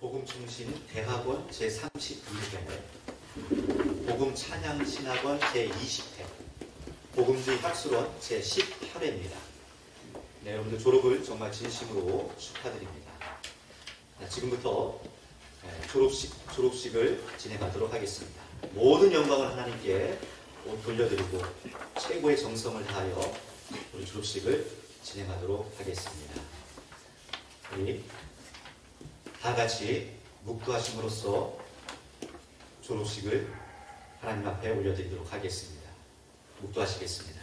복음중심 대학원 제32회, 복음 찬양신학원 제20회, 복음주의 학술원 제18회입니다. 네, 여러분들 졸업을 정말 진심으로 축하드립니다. 자, 지금부터 네, 졸업식, 졸업식을 진행하도록 하겠습니다. 모든 영광을 하나님께 돌려드리고 최고의 정성을 다하여 우리 졸업식을 진행하도록 하겠습니다. 우리 다 같이 묵도하심으로써 졸업식을 하나님 앞에 올려드리도록 하겠습니다. 묵도하시겠습니다.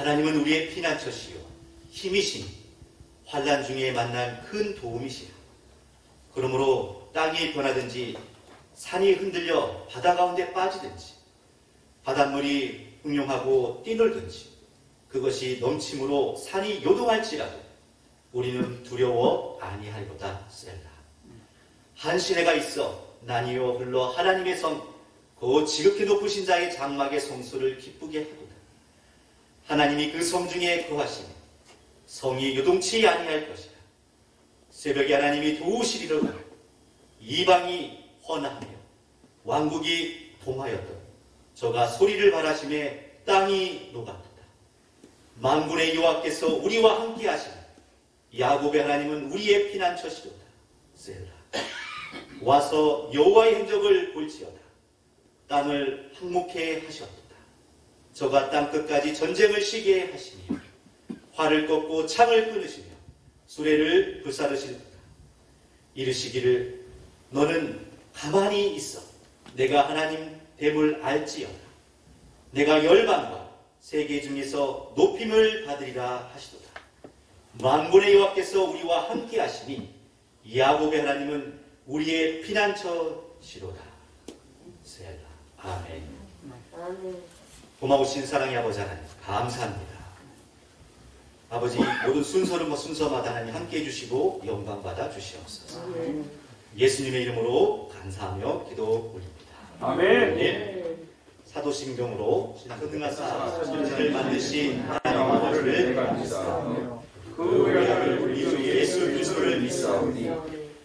하나님은 우리의 피난처시요 힘이신 환란 중에 만난 큰 도움이시라. 그러므로 땅이 변하든지 산이 흔들려 바다 가운데 빠지든지 바닷물이 흥룡하고 뛰놀든지 그것이 넘침으로 산이 요동할지라도 우리는 두려워 아니할보다 셀라. 한 시내가 있어 난이요 흘러 하나님의 성, 그 지극히 높으신 자의 장막의 성소를 기쁘게 하도다. 하나님이 그 성 중에 거하시니 성이 요동치 아니할 것이라. 새벽에 하나님이 도우시리로다. 이방이 헌하며 왕국이 동하였던 저가 소리를 바라심에 땅이 녹았도다. 만군의 여호와께서 우리와 함께 하시니 야곱의 하나님은 우리의 피난처시로다. 셀라. 와서 여호와의 행적을 볼지어다. 땅을 항목해 하셨도다. 저가 땅 끝까지 전쟁을 시게 하시며 활을 꺾고 창을 끊으시며 수레를 불사르시도다. 이르시기를 너는 가만히 있어 내가 하나님 됨을 알지어다. 내가 열방과 세계 중에서 높임을 받으리라 하시도다. 만군의 여호와께서 우리와 함께 하시니 야곱의 하나님은 우리의 피난처시로다. 셀라. 아멘. 아멘. 고마우 신 사랑의 아버지 하나님 감사합니다. 아버지 모든 순서는 뭐 순서마다 하나님 함께 해 주시고 영광 받아 주시옵소서. 아멘. 예수님의 이름으로 감사하며 기도 올립니다. 아멘. 네. 사도신경으로 흥하사 천지를 만드신 하나님 아버지를 내가 믿사오며 그 외아들 우리 주 예수 그리스도를 믿사오니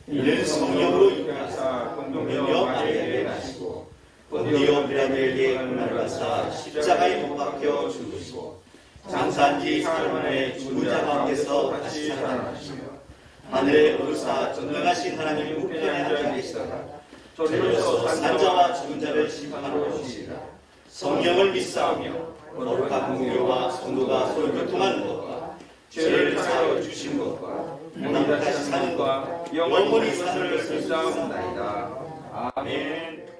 이는 성령으로 인하사 공동명령 아래에 나시고 본디오 빌라도에게 고난을 받사 십자가에 못 박혀 죽으시고 장사한 지 사흘 만에 죽은 자 가운데서 다시 살아나시며 하늘에 오르사 전능하신 하나님 우편에 앉아 계시다가 저리로서 산자와 죽은 자를 심판하러 오시리라. 성령을 믿사오며 거룩한 공교와 성도가 서로 교통하는 것과 죄를 사하여 주신 것과 오늘 다시 사는 것과 영원히 사는 것을 믿사옵나이다. 아멘